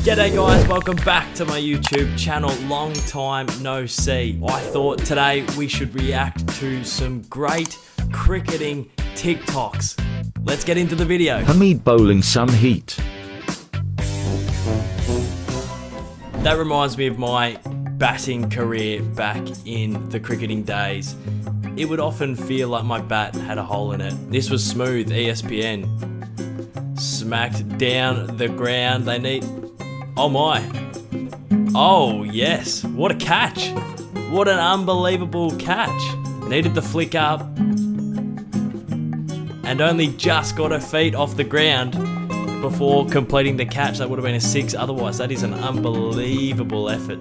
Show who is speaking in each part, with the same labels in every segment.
Speaker 1: G'day guys, welcome back to my YouTube channel. Long time no see. I thought today we should react to some great cricketing TikToks. Let's get into the video.
Speaker 2: Hamid bowling some heat.
Speaker 1: That reminds me of my batting career back in the cricketing days. It would often feel like my bat had a hole in it. This was smooth, ESPN. Smacked down the ground. They need. Oh my. Oh, yes. What a catch. What an unbelievable catch. Needed the flick up. And only just got her feet off the ground before completing the catch. That would have been a six otherwise. That is an unbelievable effort.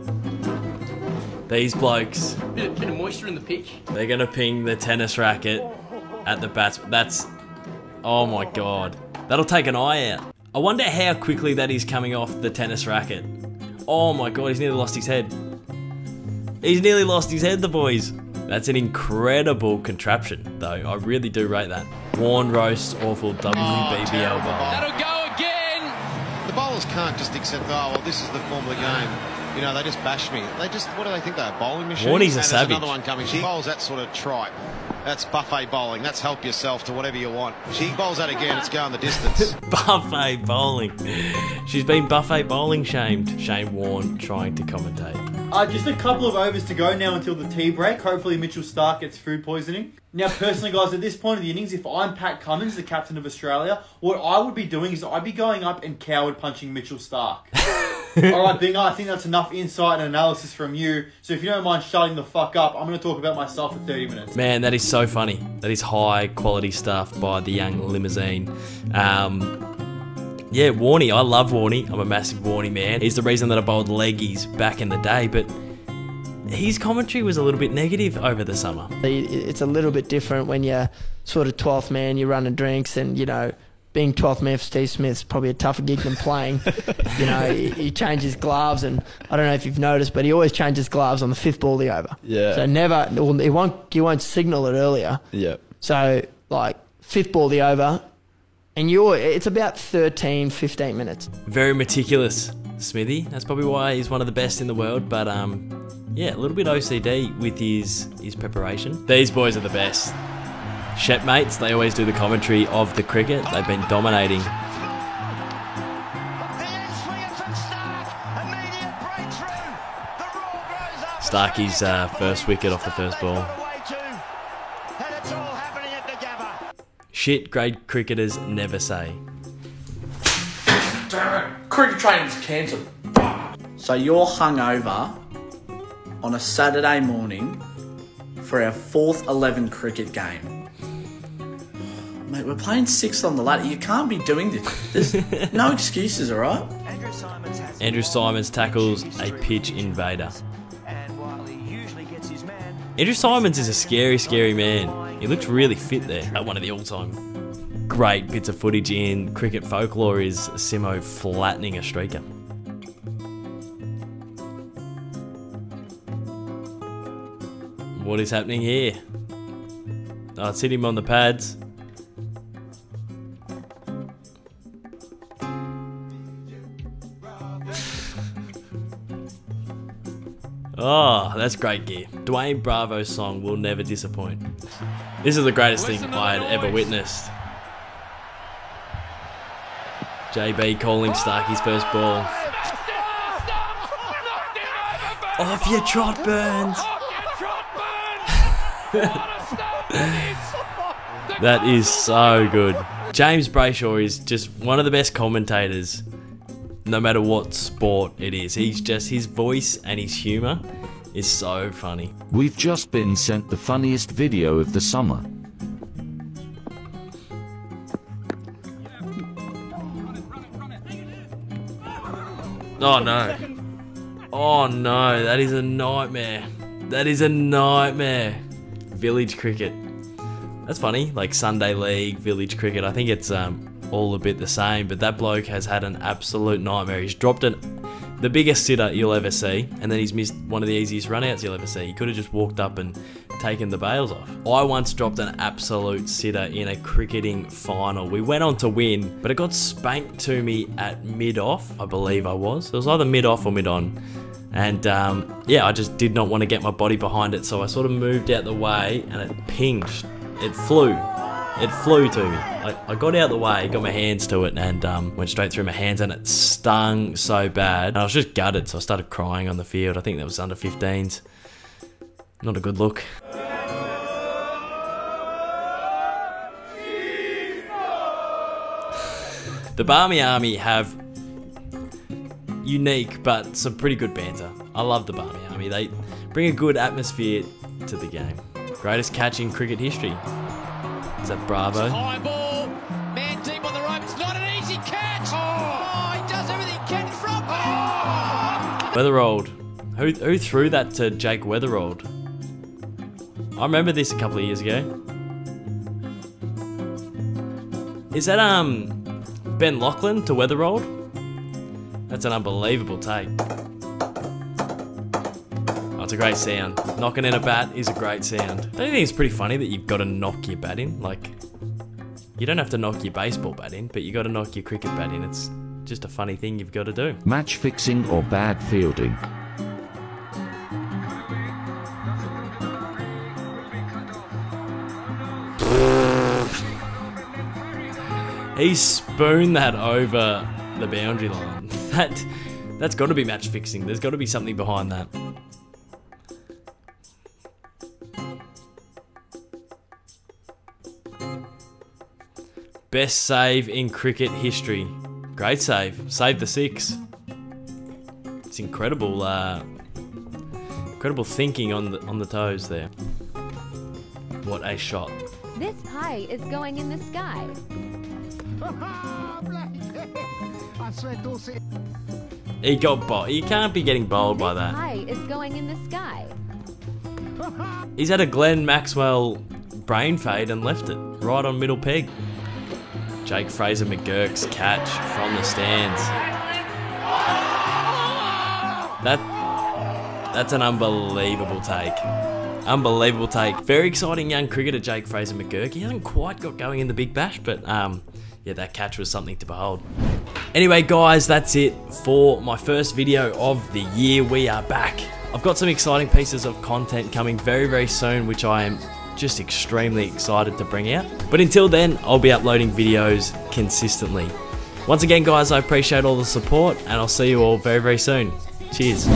Speaker 1: These blokes,
Speaker 3: Bit of, bit of moisture in the pitch.
Speaker 1: they're going to ping the tennis racket at the bats. That's. Oh my god. That'll take an eye out. I wonder how quickly that is coming off the tennis racket. Oh my god, he's nearly lost his head. He's nearly lost his head, the boys. That's an incredible contraption, though. I really do rate that. Warne roast, awful WBBL
Speaker 4: terrible
Speaker 1: bowl.
Speaker 4: Can't just accept, oh, well, this is the form of the game. You know, they just bash me. They just, what do they think they are, bowling machines?
Speaker 1: Warnie's a
Speaker 4: and
Speaker 1: savage.
Speaker 4: There's another one coming. She bowls that sort of tripe. That's buffet bowling. That's help yourself to whatever you want. She bowls that again, it's going the distance.
Speaker 1: buffet bowling. She's been buffet bowling shamed. Shane Warne trying to commentate.
Speaker 5: Uh, just a couple of overs to go now until the tea break. Hopefully, Mitchell Starc gets food poisoning. Now, personally, guys, at this point of the innings, if I'm Pat Cummins, the captain of Australia, what I would be doing is I'd be going up and coward punching Mitchell Starc. All right, Bingo, I think that's enough insight and analysis from you. So if you don't mind shutting the fuck up, I'm going to talk about myself for 30 minutes.
Speaker 1: Man, that is so funny. That is high quality stuff by the young limousine. Um, yeah, Warney. I love Warney. I'm a massive Warney man. He's the reason that I bowled leggies back in the day, but his commentary was a little bit negative over the summer.
Speaker 6: It's a little bit different when you're sort of 12th man, you're running drinks, and, you know, being 12th man for Steve Smith's probably a tougher gig than playing. you know, he, he changes gloves, and I don't know if you've noticed, but he always changes gloves on the fifth ball of the over.
Speaker 7: Yeah.
Speaker 6: So never, well, he won't, he won't signal it earlier.
Speaker 7: Yeah.
Speaker 6: So, like, fifth ball of the over, and you're, it's about 13, 15 minutes.
Speaker 1: Very meticulous, Smithy. That's probably why he's one of the best in the world. But um, yeah, a little bit OCD with his his preparation. These boys are the best. Shepmates, they always do the commentary of the cricket. They've been dominating. Starkey's uh, first wicket off the first ball. Shit, great cricketers never say.
Speaker 3: Damn it. Cricket training's cancelled.
Speaker 8: So you're hungover on a Saturday morning for our fourth 11 cricket game. Mate, we're playing sixth on the ladder. You can't be doing this. There's no excuses, alright?
Speaker 1: Andrew Symonds tackles a pitch invader. Andrew Symonds is a scary, scary man. He looks really fit there at one of the all-time great bits of footage in cricket folklore is Simo flattening a streaker. What is happening here? Oh, it's hit him on the pads. Oh, that's great gear. Dwayne Bravo's song will never disappoint. This is the greatest thing I had ever witnessed. JB calling Starkey's first ball. Off your trot, Burns! That is so good. James Brayshaw is just one of the best commentators, no matter what sport it is. He's just, his voice and his humour is so funny.
Speaker 2: We've just been sent the funniest video of the summer.
Speaker 1: Oh no. Oh no, that is a nightmare. That is a nightmare. Village cricket. That's funny, like Sunday League, village cricket. I think it's um, all a bit the same, but that bloke has had an absolute nightmare. He's dropped an, the biggest sitter you'll ever see, and then he's missed one of the easiest runouts you'll ever see. He could have just walked up and taken the bails off. I once dropped an absolute sitter in a cricketing final. We went on to win, but it got spanked to me at mid-off, I believe I was. It was either mid-off or mid-on. And um, yeah, I just did not want to get my body behind it, so I sort of moved out the way and it pinged. It flew. It flew to me. I, I got out the way, got my hands to it, and um, went straight through my hands, and it stung so bad. And I was just gutted, so I started crying on the field. I think that was under 15s. Not a good look. The Barmy Army have unique but some pretty good banter. I love the Barmy Army. They bring a good atmosphere to the game. Greatest catch in cricket history. Is that Bravo?
Speaker 7: High ball, man deep on the rope. It's not an easy catch. Oh, he does everything he can front. Oh.
Speaker 1: Weatherald. Who, who threw that to Jake Weatherald? I remember this a couple of years ago. Is that um Ben Laughlin to Weatherald? That's an unbelievable take. Oh, it's a great sound. Knocking in a bat is a great sound. Don't you think it's pretty funny that you've got to knock your bat in? Like, you don't have to knock your baseball bat in, but you got to knock your cricket bat in. It's just a funny thing you've got to do.
Speaker 2: Match fixing or bad fielding.
Speaker 1: He spooned that over the boundary line. That that's got to be match fixing. There's got to be something behind that. Best save in cricket history. Great save. Save the six. It's incredible. Uh, incredible thinking on the on the toes there. What a shot.
Speaker 9: This pie is going in the sky.
Speaker 1: He got bowled. He can't be getting bowled by
Speaker 9: This
Speaker 1: that.
Speaker 9: pie is going in the sky.
Speaker 1: He's had a Glenn Maxwell brain fade and left it right on middle peg. Jake Fraser McGurk's catch from the stands. That that's an unbelievable take. Unbelievable take. Very exciting young cricketer Jake Fraser McGurk. He hasn't quite got going in the Big Bash, but um, yeah, that catch was something to behold. Anyway, guys, that's it for my first video of the year. We are back. I've got some exciting pieces of content coming very, very soon, which I am just extremely excited to bring out. But until then, I'll be uploading videos consistently. Once again, guys, I appreciate all the support, and I'll see you all very, very soon. Cheers.